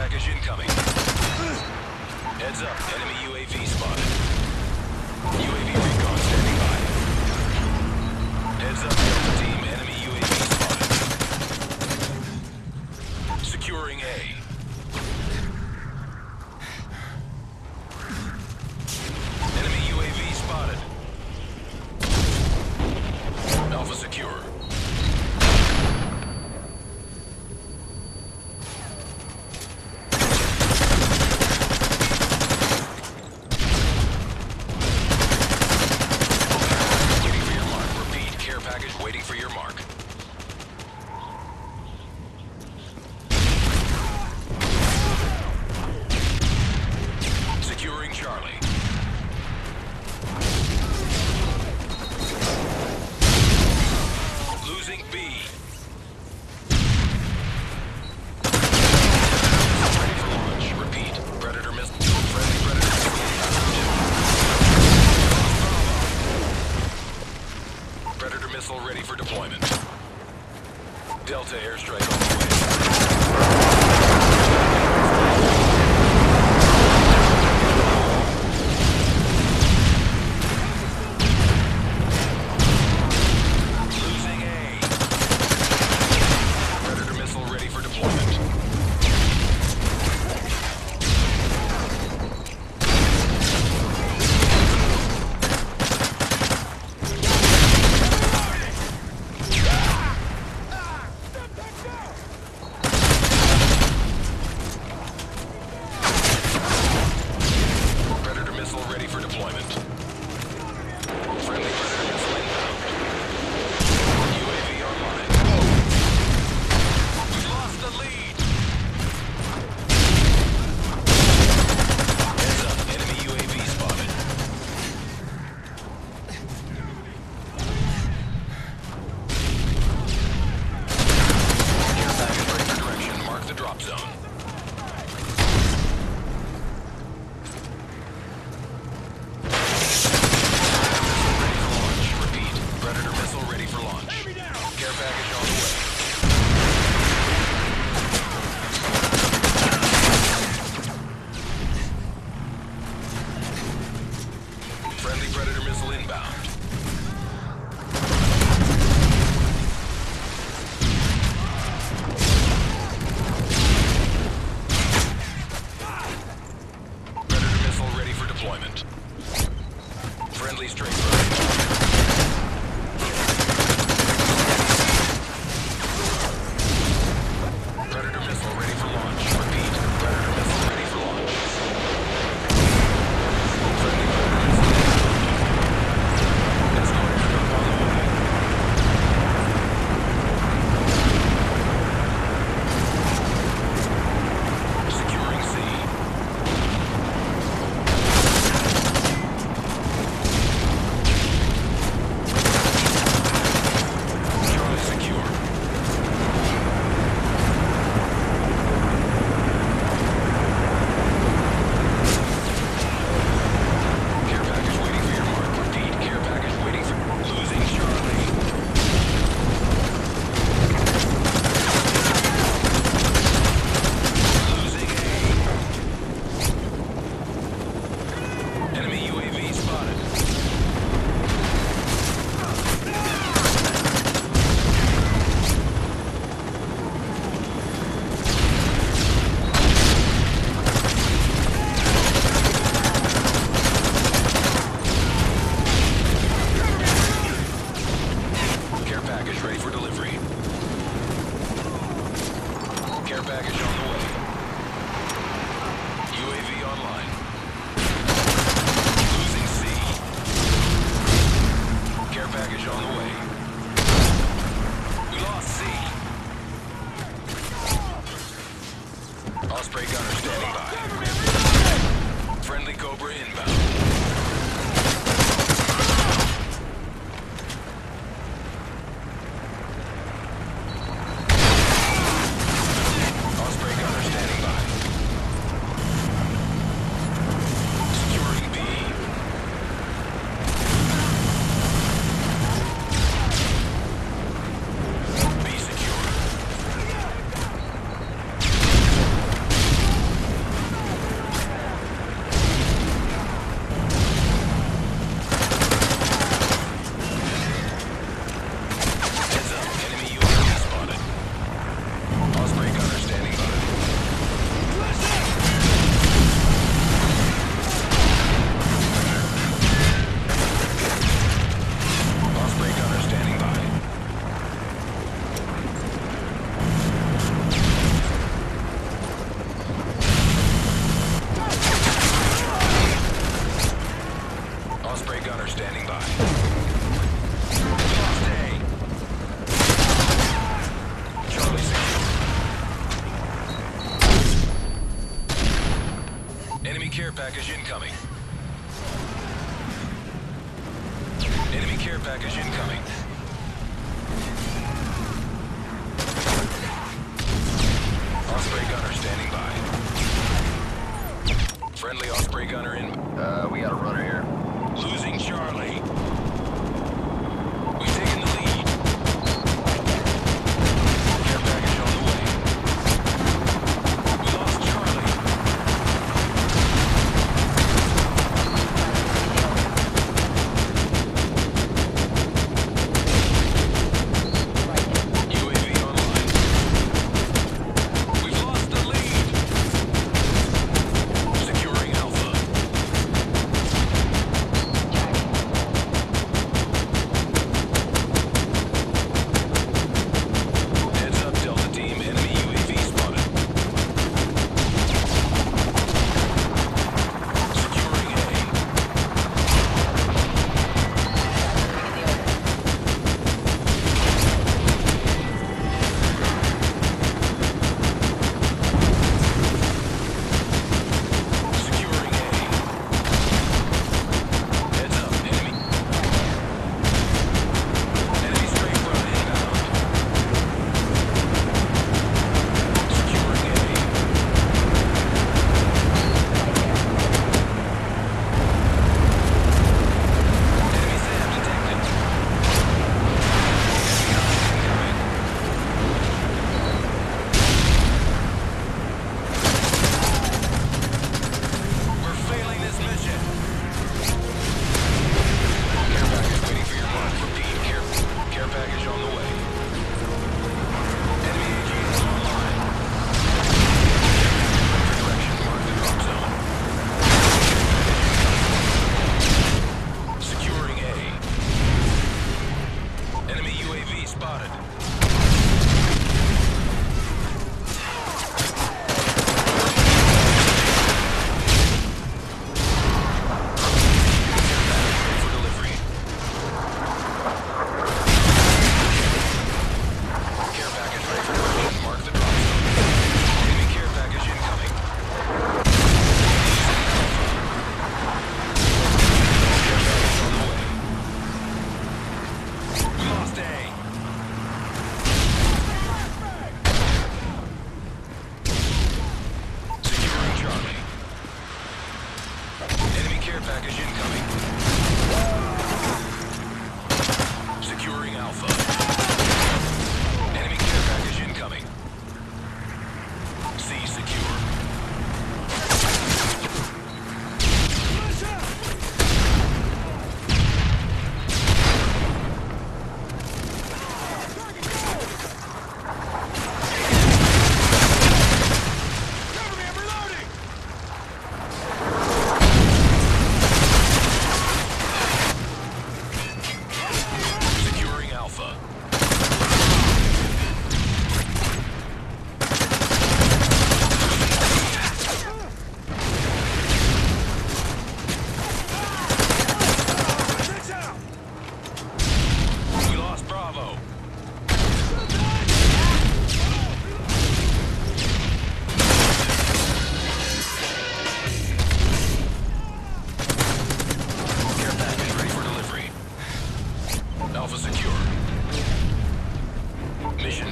package incoming. Heads up, enemy UAV spotted. UAV recon standing by. Heads up, airstrike on the way. deployment. Friendly deployment. Friendly straight. standing by. Enemy care package incoming. Enemy care package incoming. Osprey gunner standing by. Friendly Osprey gunner in. Uh, we got a runner here. Charlie.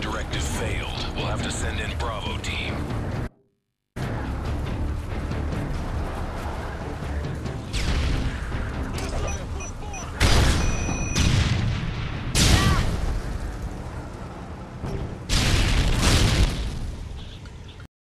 directive failed. We'll have to send in Bravo team.